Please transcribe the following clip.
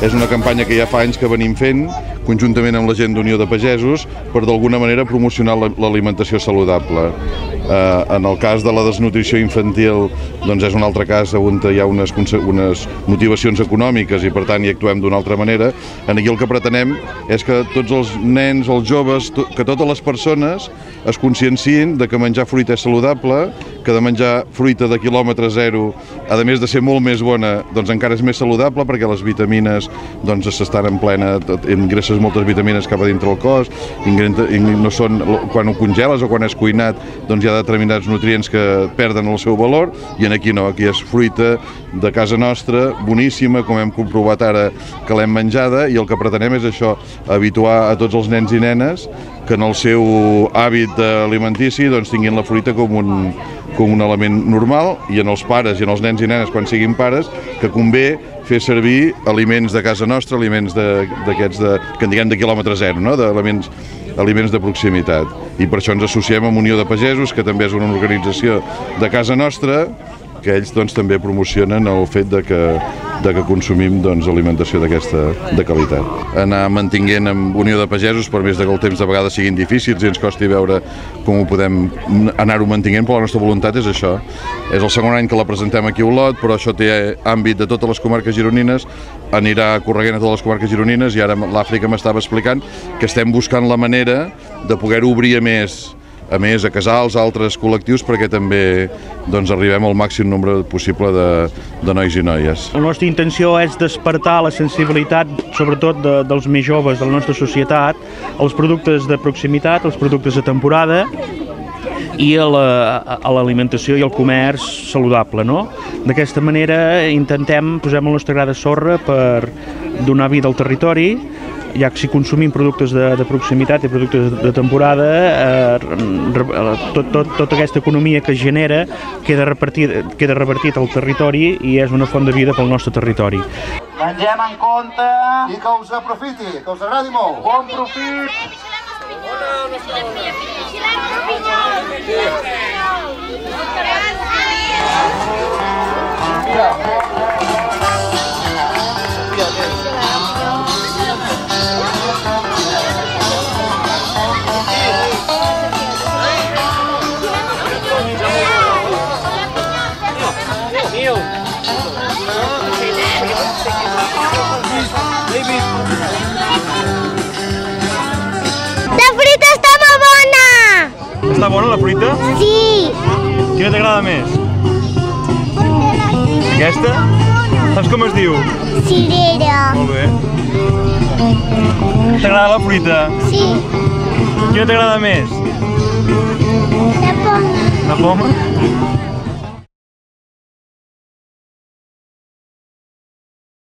És una campanya que ja fa anys que venim fent, conjuntament amb la gent d'Unió de Pagesos, per d'alguna manera promocionar la- l'alimentació saludable. Eh, en el cas de la desnutrició infantil, doncs és un altre cas on hi ha unes, unes motivacions econòmiques i per tant hi actuem d'una altra manera. En aquí el que pretenem és que tots els nens, els joves, to, que totes les persones es conscienciïn de que menjar fruita és saludable, que de menjar fruita de quilòmetre zero, a més de ser molt més bona, doncs encara és més saludable perquè les vitamines doncs en plena, ingresses moltes vitamines cap a dintre el cos, no són, quan ho congeles o quan és cuinat, doncs hi ha determinats nutrients que perden el seu valor i en aquí no, aquí és fruita de casa nostra, boníssima, com hem comprovat ara que l'hem menjada i el que pretenem és això, habituar a tots els nens i nenes que en el seu hàbit alimentici doncs, tinguin la fruita com un, com un element normal i en els pares i en els nens i nenes quan siguin pares que convé fer servir aliments de casa nostra, aliments d'aquests que en diguem de quilòmetre zero, no? d'aliments aliments de proximitat. I per això ens associem amb Unió de Pagesos, que també és una organització de casa nostra, que ells doncs, també promocionen el fet de que, de que consumim doncs, alimentació d'aquesta de qualitat. Anar mantinguent amb Unió de Pagesos, per més que el temps de vegades siguin difícils i ens costi veure com ho podem anar-ho mantinguent, però la nostra voluntat és això. És el segon any que la presentem aquí a Olot, però això té àmbit de totes les comarques gironines, anirà correguent a totes les comarques gironines i ara l'Àfrica m'estava explicant que estem buscant la manera de poder obrir a més a més a casals, a altres col·lectius perquè també doncs, arribem al màxim nombre possible de, de nois i noies. La nostra intenció és despertar la sensibilitat, sobretot de, dels més joves de la nostra societat, als productes de proximitat, als productes de temporada i a la- a l'alimentació i al comerç saludable. No? D'aquesta manera intentem, posem el nostre gra de sorra per donar vida al territori ja que si consumim productes de, de proximitat i productes de, de temporada, eh, tot, tot, tota aquesta economia que genera queda repartit, queda repartit al territori i és una font de vida pel nostre territori. Mengem en compte. I que us aprofiti, que us agradi molt. Bon profit. La Està bona la fruita? Sí! Quina t'agrada més? Aquesta? Saps com es diu? Cirera! Molt bé. T'agrada la fruita? Sí! Quina t'agrada més? La poma! La poma?